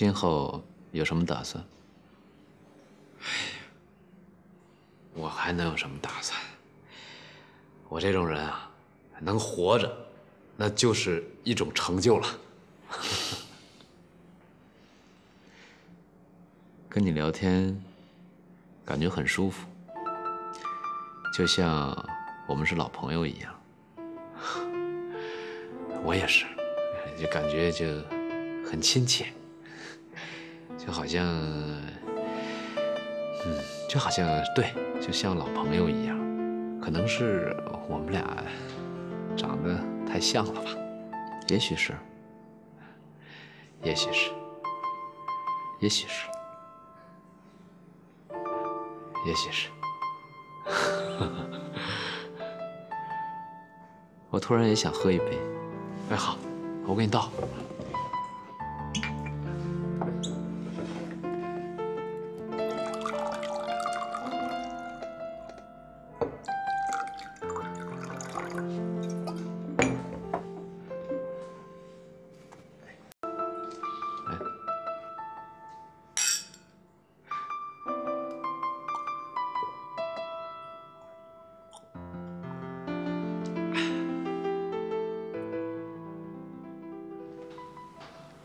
今后有什么打算？我还能有什么打算？我这种人啊，能活着，那就是一种成就了。跟你聊天，感觉很舒服，就像我们是老朋友一样。我也是，就感觉就很亲切，就好像，嗯，就好像对，就像老朋友一样。可能是我们俩长得太像了吧？也许是，也许是，也许是，也许是。我突然也想喝一杯。哎，好，我给你倒。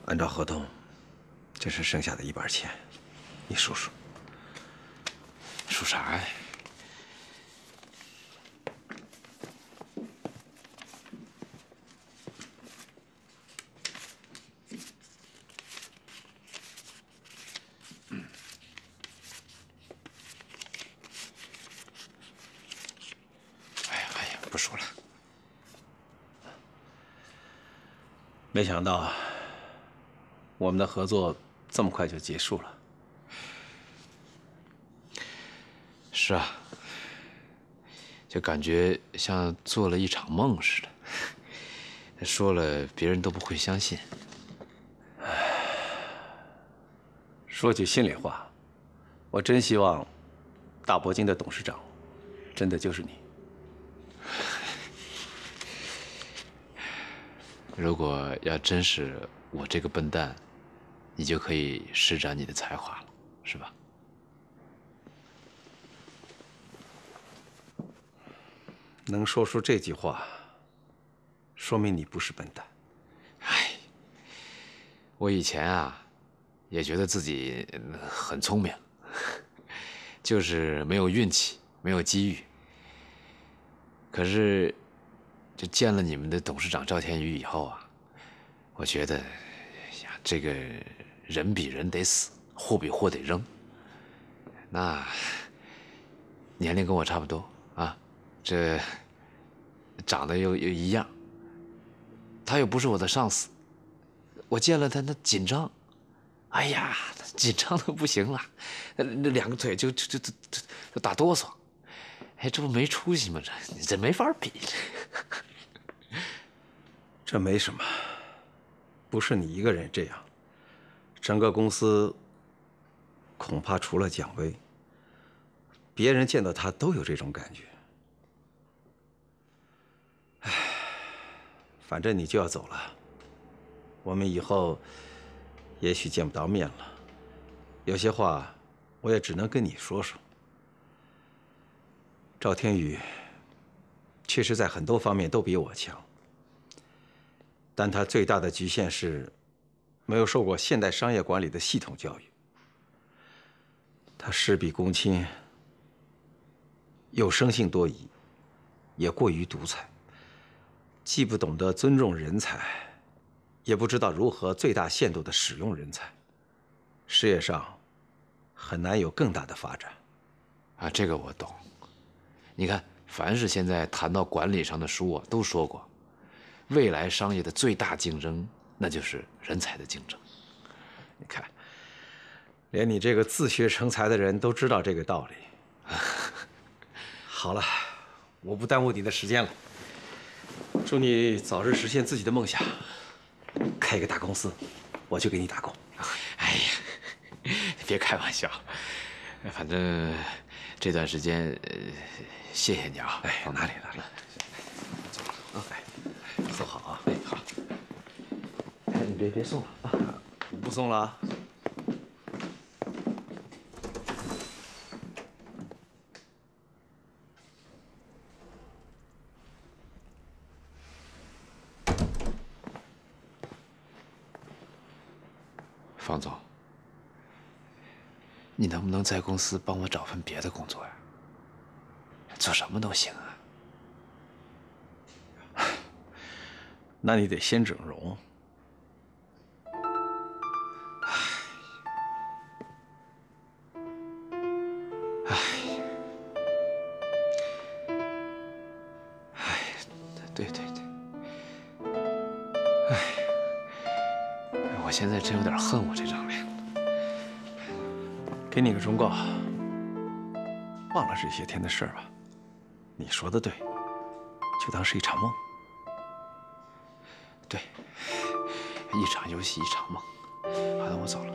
按照合同，这是剩下的一半钱，你数数。数啥呀？哎呀哎呀，不数了。没想到啊，我们的合作这么快就结束了。是啊，就感觉像做了一场梦似的。说了，别人都不会相信。说句心里话，我真希望大铂金的董事长真的就是你。如果要真是我这个笨蛋，你就可以施展你的才华了，是吧？能说出这句话，说明你不是笨蛋。哎，我以前啊，也觉得自己很聪明，就是没有运气，没有机遇。可是，这见了你们的董事长赵天宇以后啊，我觉得，呀，这个人比人得死，货比货得扔。那年龄跟我差不多啊，这长得又又一样。他又不是我的上司，我见了他那紧张，哎呀，紧张的不行了，那两个腿就就就就就打哆嗦。哎，这不没出息吗？这这没法比。这没什么，不是你一个人这样，整个公司恐怕除了蒋薇，别人见到他都有这种感觉。唉，反正你就要走了，我们以后也许见不到面了，有些话我也只能跟你说说。赵天宇确实在很多方面都比我强，但他最大的局限是没有受过现代商业管理的系统教育。他事必躬亲，又生性多疑，也过于独裁，既不懂得尊重人才，也不知道如何最大限度的使用人才，事业上很难有更大的发展。啊，这个我懂。你看，凡是现在谈到管理上的书啊，都说过，未来商业的最大竞争，那就是人才的竞争。你看，连你这个自学成才的人都知道这个道理。好了，我不耽误你的时间了。祝你早日实现自己的梦想，开一个大公司，我去给你打工。哎呀，别开玩笑，反正这段时间，呃，谢谢你啊。哎，哪里哪里，别别送了。啊不送了啊。方总你能不能在公司帮我找份别的工作呀？做什么都行啊。那你得先整容。忠告，忘了这些天的事儿吧。你说的对，就当是一场梦。对，一场游戏一场梦。好的，我走了。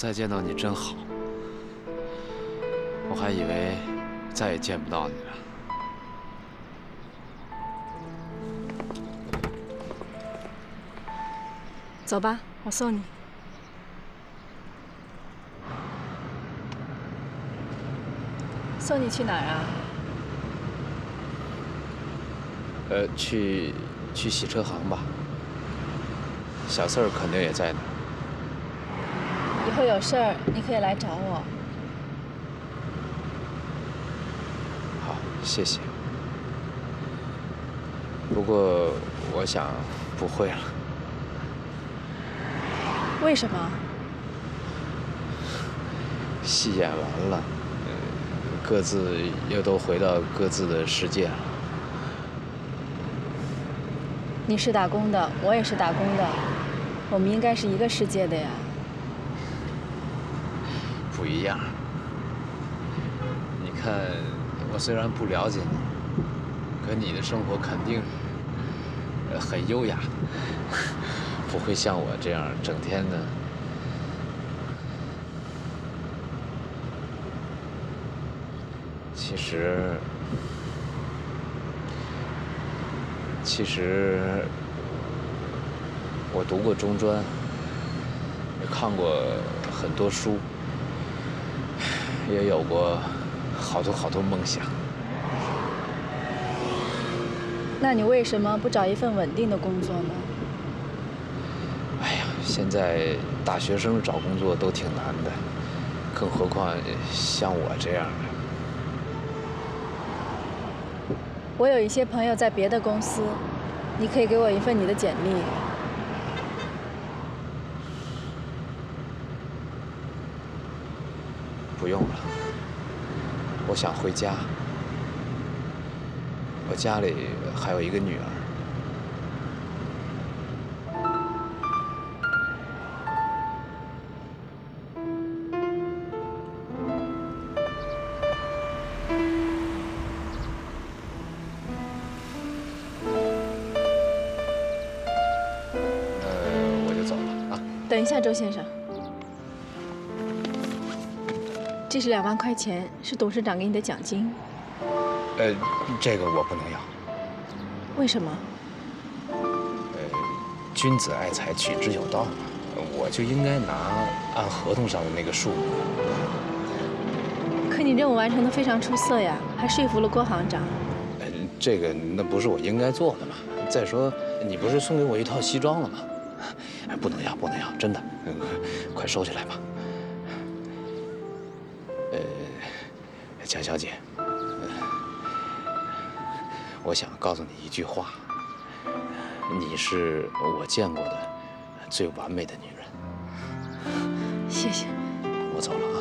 再见到你真好，我还以为再也见不到你了。走吧，我送你。送你去哪儿啊？呃，去去洗车行吧。小四儿肯定也在呢。以后有事儿你可以来找我。好，谢谢。不过我想不会了。为什么？戏演完了，各自又都回到各自的世界了。你是打工的，我也是打工的，我们应该是一个世界的呀。不一样。你看，我虽然不了解你，可你的生活肯定很优雅，不会像我这样整天的。其实，其实我读过中专，也看过很多书。也有过好多好多梦想，那你为什么不找一份稳定的工作呢？哎呀，现在大学生找工作都挺难的，更何况像我这样的。我有一些朋友在别的公司，你可以给我一份你的简历。不用了，我想回家。我家里还有一个女儿。呃，我就走了啊。等一下，周先生。这是两万块钱，是董事长给你的奖金。呃，这个我不能要。为什么？呃，君子爱财，取之有道嘛，我就应该拿按合同上的那个数目。可你任务完成的非常出色呀，还说服了郭行长。呃，这个那不是我应该做的吗？再说，你不是送给我一套西装了吗？不能要，不能要，真的，快收起来吧。小姐，我想告诉你一句话：你是我见过的最完美的女人。谢谢。我走了啊。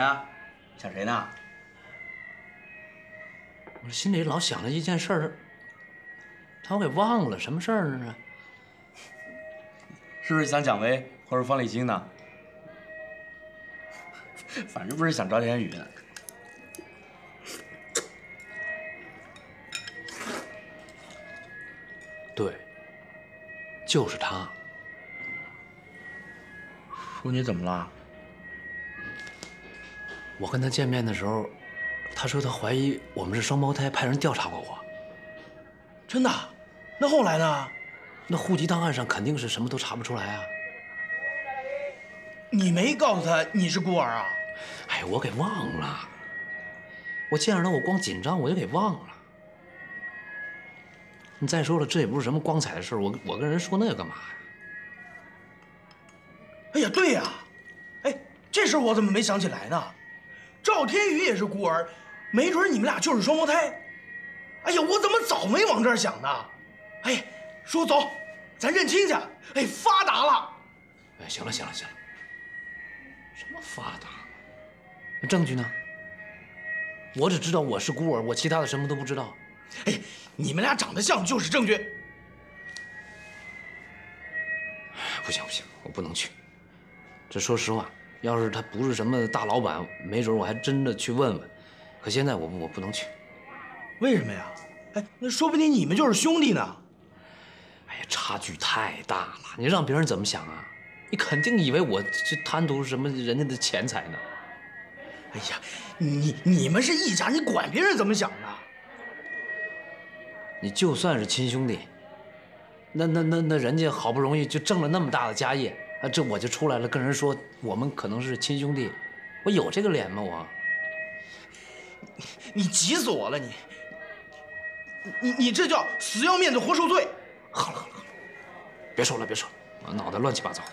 着？想谁呢？我这心里老想着一件事儿，他我给忘了，什么事儿呢？是不是想蒋薇或者方立新呢？反正不是想赵天宇。对，就是他。叔，你怎么了？我跟他见面的时候，他说他怀疑我们是双胞胎，派人调查过我。真的？那后来呢？那户籍档案上肯定是什么都查不出来啊。你没告诉他你是孤儿啊？哎，我给忘了。我见着他，我光紧张，我就给忘了。你再说了，这也不是什么光彩的事我我跟人说那干嘛呀？哎呀，对呀，哎，这事我怎么没想起来呢？赵天宇也是孤儿，没准你们俩就是双胞胎。哎呀，我怎么早没往这儿想呢？哎，叔走，咱认亲去。哎，发达了。哎，行了行了行了，什么发达？那证据呢？我只知道我是孤儿，我其他的什么都不知道。哎，你们俩长得像就是证据。不行不行，我不能去。这说实话。要是他不是什么大老板，没准我还真的去问问。可现在我我不能去，为什么呀？哎，那说不定你们就是兄弟呢。哎呀，差距太大了，你让别人怎么想啊？你肯定以为我这贪图什么人家的钱财呢。哎呀，你你们是一家，你管别人怎么想呢？你就算是亲兄弟，那那那那人家好不容易就挣了那么大的家业。啊，这我就出来了，跟人说我们可能是亲兄弟，我有这个脸吗？我，你急死我了！你，你你这叫死要面子活受罪！好了好了好了，别说了别说了，我脑袋乱七八糟的。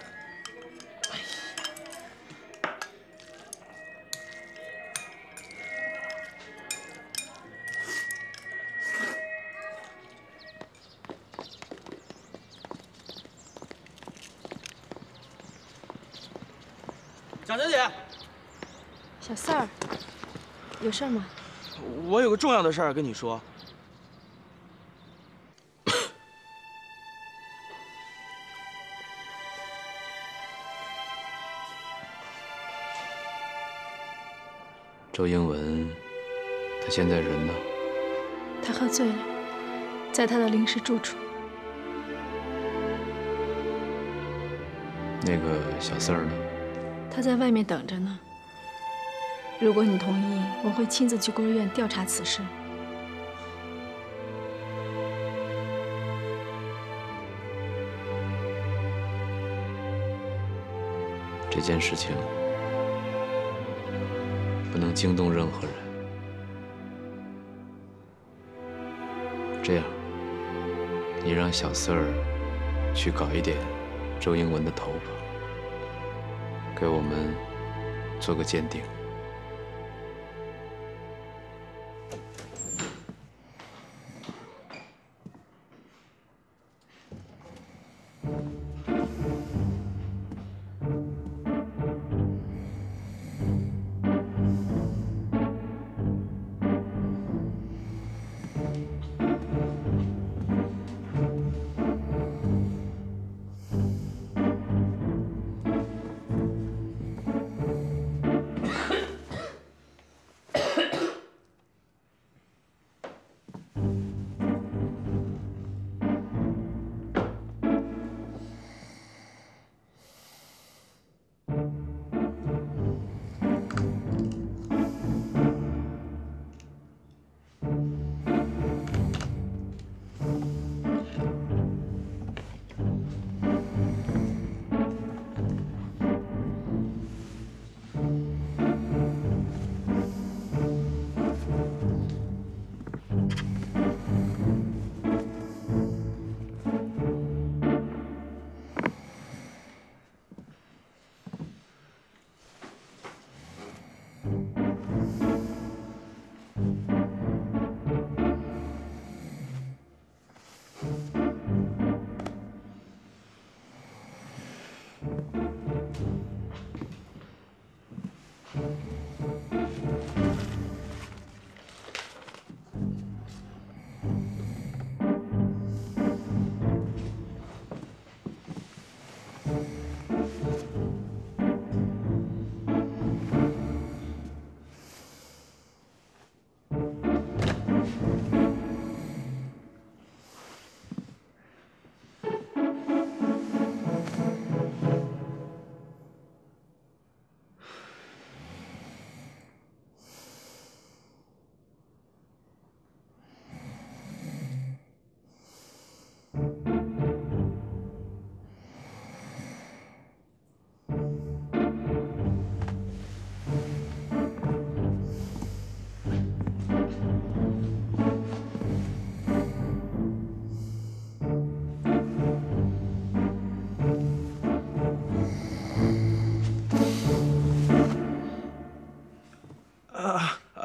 事吗？我有个重要的事儿跟你说。周英文，他现在人呢？他喝醉了。在他的临时住处。那个小四儿呢？他在外面等着呢。如果你同意，我会亲自去孤儿院调查此事。这件事情不能惊动任何人。这样，你让小四儿去搞一点周英文的头发，给我们做个鉴定。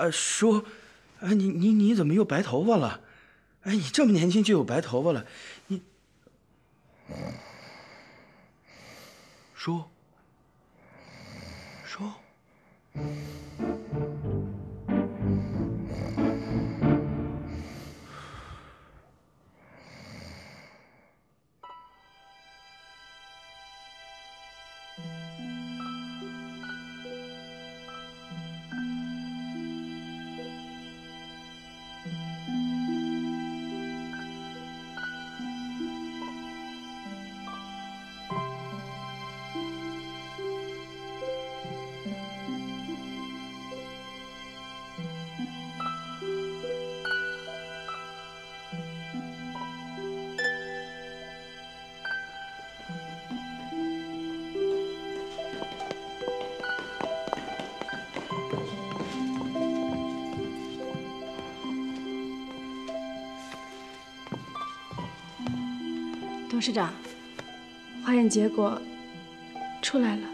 啊，叔，哎，你你你怎么又白头发了？哎，你这么年轻就有白头发了，你，叔，叔。董事长，化验结果出来了。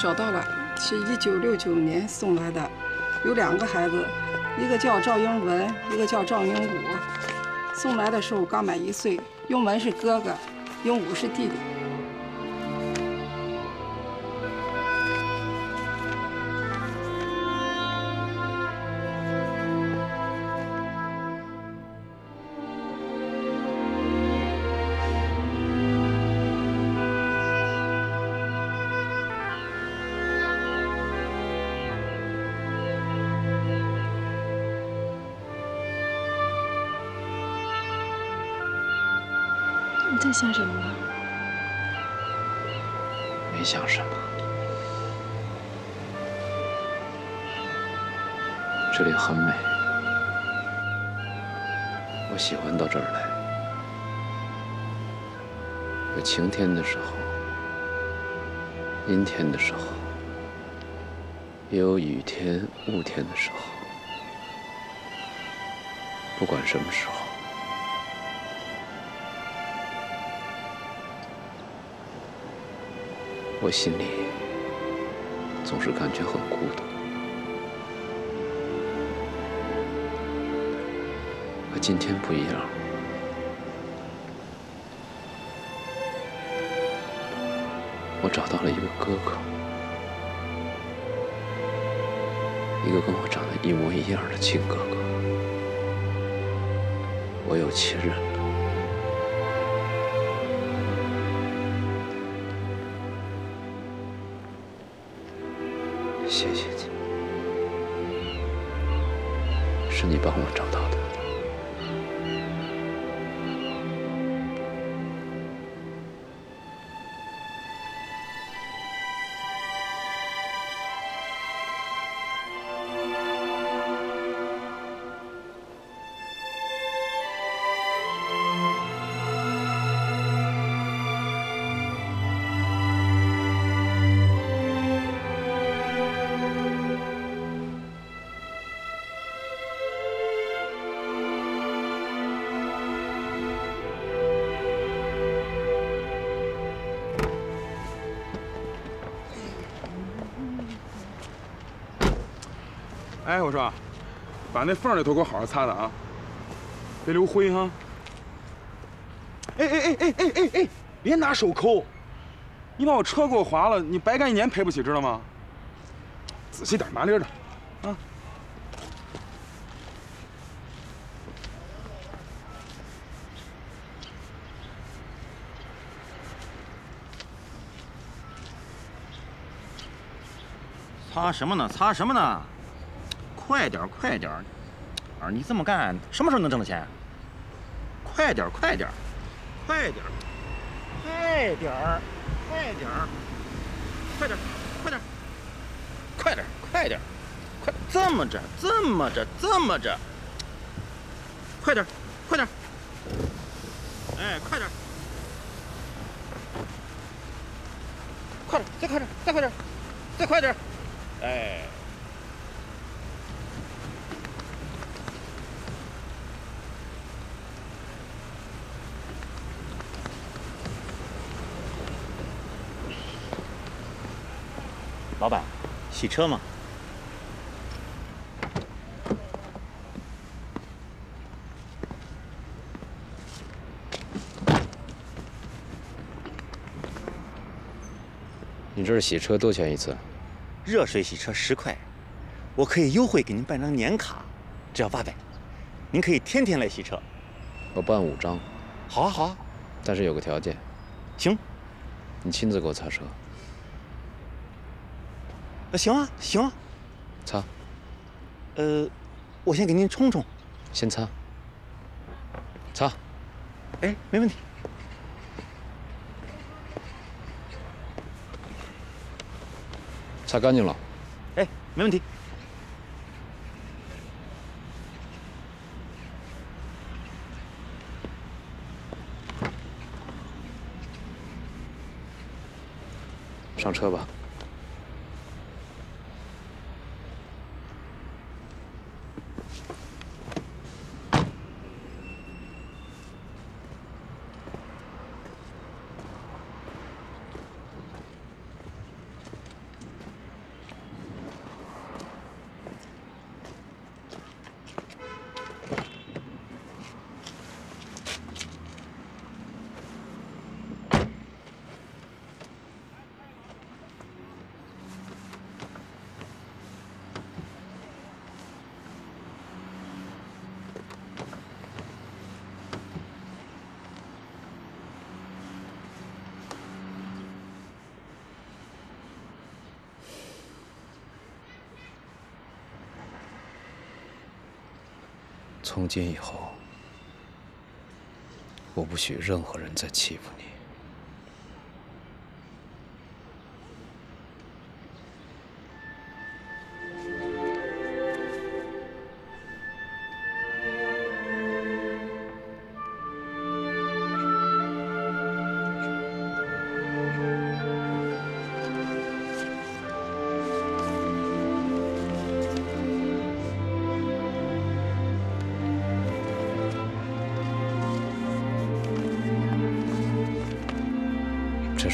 找到了，是一九六九年送来的，有两个孩子，一个叫赵英文，一个叫赵英武。送来的时候刚满一岁，英文是哥哥，英武是弟弟。在想什么呢？没想什么。这里很美，我喜欢到这儿来。有晴天的时候，阴天的时候，也有雨天、雾天的时候。不管什么时候。我心里总是感觉很孤独，可今天不一样。我找到了一个哥哥，一个跟我长得一模一样的亲哥哥，我有亲人。谢谢你，是你帮我找到的。哎，我说，把那缝里头给我好好擦擦啊，别留灰哈。哎哎哎哎哎哎哎，别拿手抠，你把我车给我划了，你白干一年赔不起，知道吗？仔细点，麻利的，啊。擦什么呢？擦什么呢？快点，快点！啊，你这么干，什么时候能挣到钱？快点儿，快点，快点，快点儿，快点儿，快点儿，快点儿，快点儿，快点儿，快！这么着，这么着，这么着，快点儿，快点儿！哎，快点儿，快点儿，再快点儿，再快点儿，再快点儿！哎。老板，洗车吗？你这儿洗车多钱一次？热水洗车十块，我可以优惠给您办张年卡，只要八百，您可以天天来洗车。我办五张。好啊，好啊，但是有个条件。行。你亲自给我擦车。呃，行啊，行啊。擦。呃，我先给您冲冲。先擦。擦。哎，没问题。擦干净了。哎，没问题。上车吧。从今以后，我不许任何人再欺负你。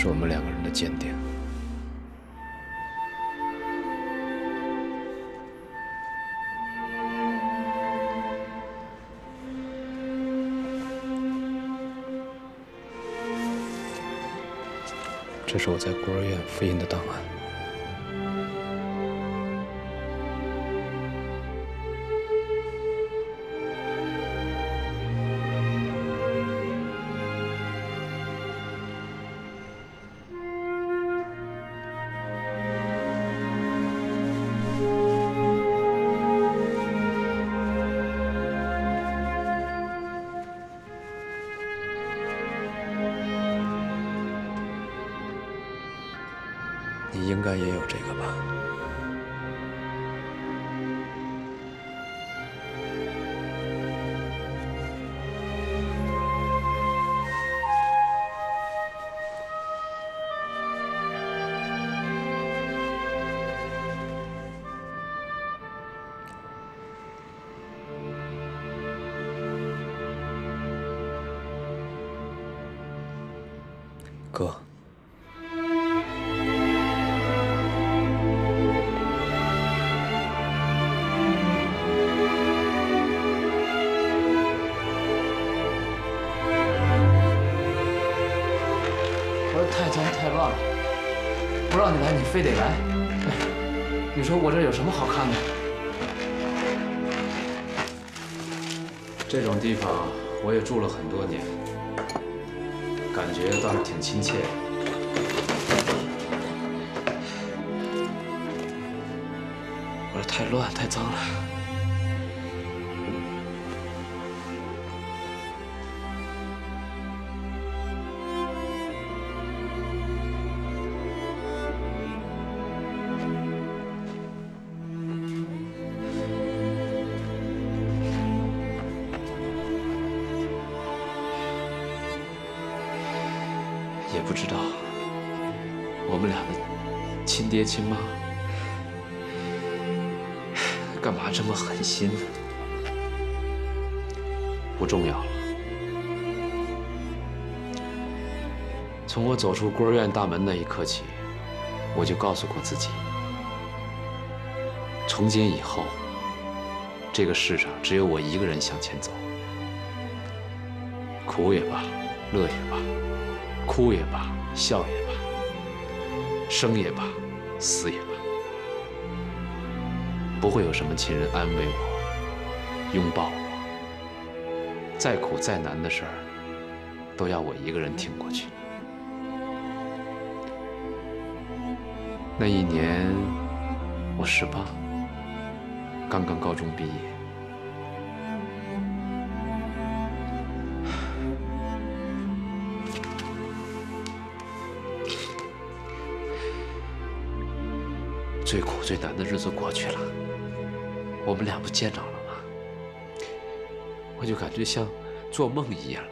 是我们两个人的鉴定。这是我在孤儿院复印的档案。这个吧？住了很多年，感觉倒是挺亲切。我说太乱太脏了。不知道我们俩的亲爹亲妈干嘛这么狠心呢？不重要了。从我走出孤儿院大门那一刻起，我就告诉过自己，从今以后，这个世上只有我一个人向前走，苦也罢，乐也罢。哭也罢，笑也罢，生也罢，死也罢，不会有什么亲人安慰我、拥抱我。再苦再难的事儿，都要我一个人挺过去。那一年，我十八，刚刚高中毕业。最难的日子过去了，我们俩不见着了吗？我就感觉像做梦一样，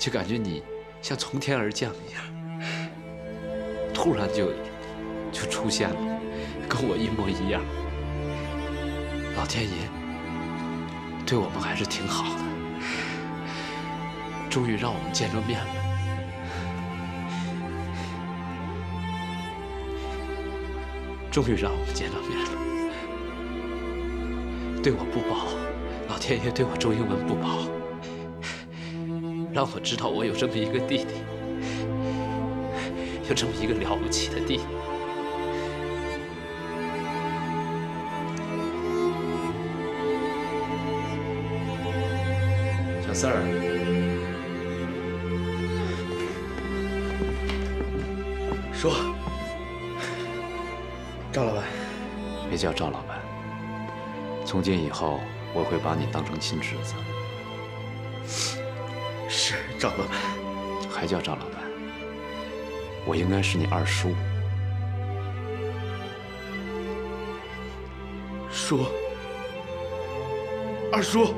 就感觉你像从天而降一样，突然就就出现了，跟我一模一样。老天爷对我们还是挺好的，终于让我们见着面了。终于让我们见到面了。对我不薄，老天爷对我周英文不薄，让我知道我有这么一个弟弟，有这么一个了不起的弟弟。小四儿，说，赵老板，别叫赵老板。从今以后，我我会把你当成亲侄子。是赵老板，还叫赵老板？我应该是你二叔。叔，二叔。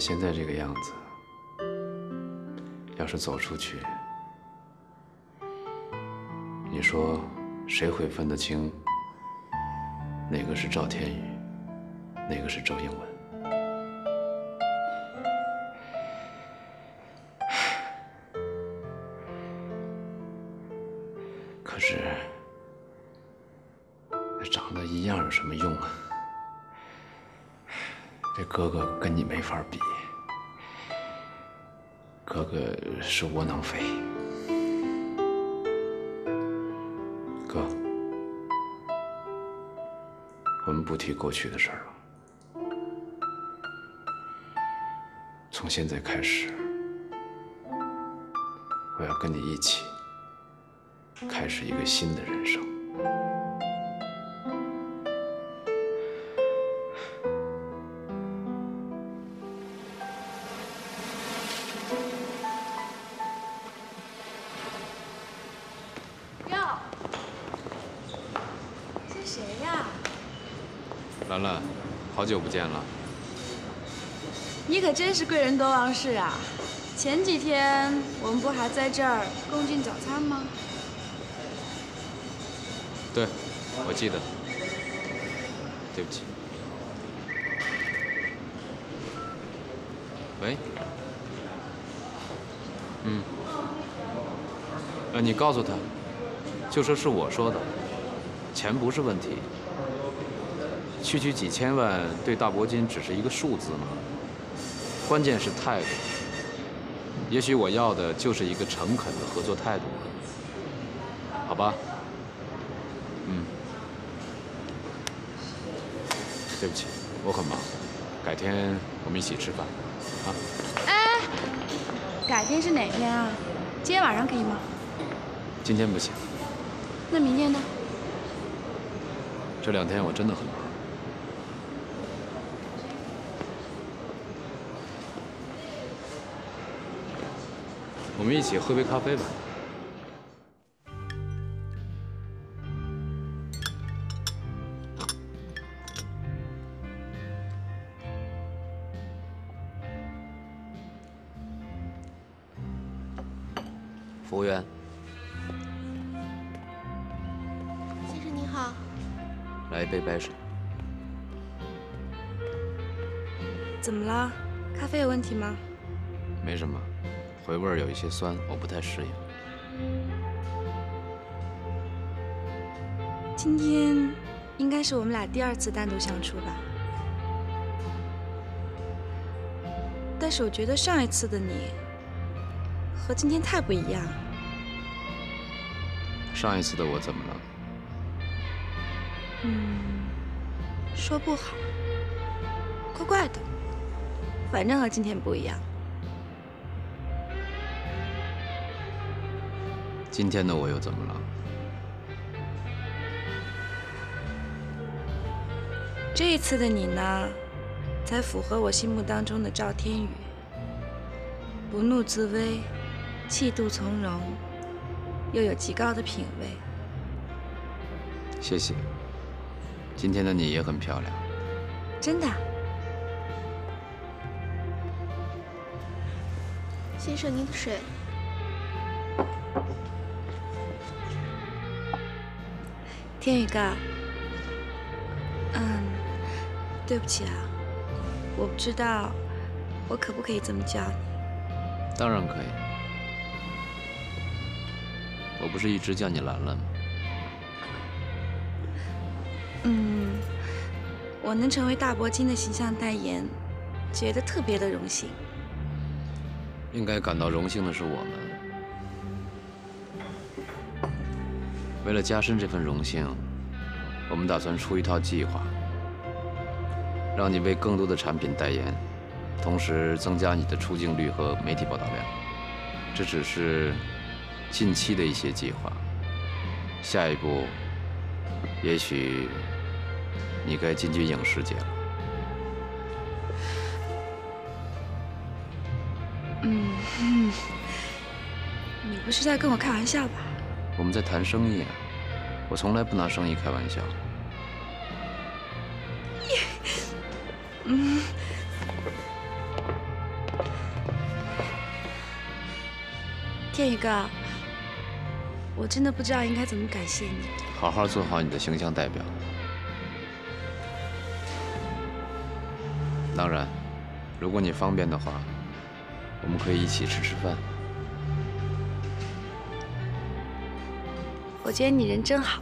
现在这个样子，要是走出去，你说谁会分得清哪个是赵天宇，哪个是周英文？可是，长得一样有什么用啊？这哥哥跟你没法比，哥哥是窝囊废。哥，我们不提过去的事了，从现在开始，我要跟你一起开始一个新的人生。久不见了。你可真是贵人多忘事啊！前几天我们不还在这儿共进早餐吗？对，我记得。对不起。喂。嗯。呃，你告诉他，就说是我说的，钱不是问题。区区几千万对大铂金只是一个数字吗，关键是态度。也许我要的就是一个诚恳的合作态度，好吧？嗯。对不起，我很忙，改天我们一起吃饭，啊？哎，改天是哪天啊？今天晚上可以吗？今天不行，那明天呢？这两天我真的很忙。我们一起喝杯咖啡吧。服务员，先生您好，来一杯白水。怎么了？咖啡有问题吗？没什么，回味有一些酸，我不太适应。今天应该是我们俩第二次单独相处吧。但是我觉得上一次的你和今天太不一样。上一次的我怎么了？嗯，说不好，怪怪的，反正和今天不一样。今天的我又怎么了？这一次的你呢，才符合我心目当中的赵天宇，不怒自威，气度从容，又有极高的品味。谢谢。今天的你也很漂亮。真的？先生您的水。天宇哥，嗯，对不起啊，我不知道我可不可以这么叫你。当然可以。我不是一直叫你兰兰吗？嗯，我能成为大铂金的形象代言，觉得特别的荣幸。应该感到荣幸的是我们。为了加深这份荣幸，我们打算出一套计划，让你为更多的产品代言，同时增加你的出镜率和媒体报道量。这只是近期的一些计划，下一步，也许你该进军影视界了。嗯，嗯你不是在跟我开玩笑吧？我们在谈生意啊，我从来不拿生意开玩笑。嗯，天宇哥，我真的不知道应该怎么感谢你。好好做好你的形象代表。当然，如果你方便的话，我们可以一起吃吃饭。我觉得你人真好。